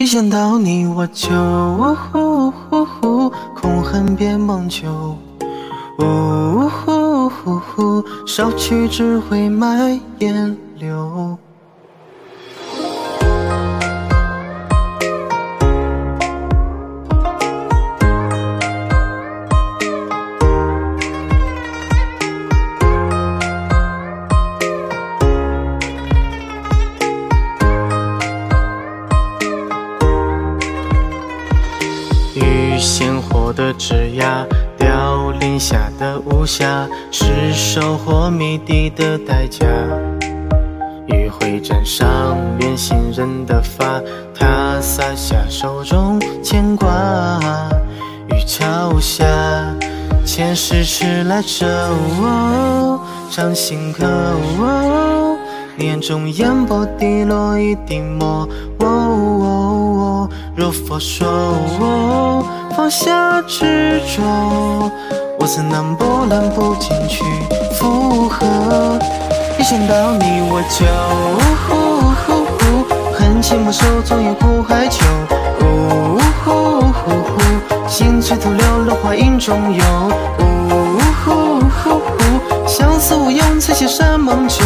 一想到你我就空恨别梦久，少去只会埋烟柳。鲜活的枝桠，凋零下的无暇，是收获谜底的代价。余晖沾上远行人的发，他洒下手中牵挂。雨桥下，前世迟来者，掌心刻。眼中烟波滴落一滴墨。若佛说。放下执着，我怎能波澜不惊去附和？一想到你我就恨情不寿，总有苦海秋。心碎徒留落花影中游。相思无用，才写山盟酒。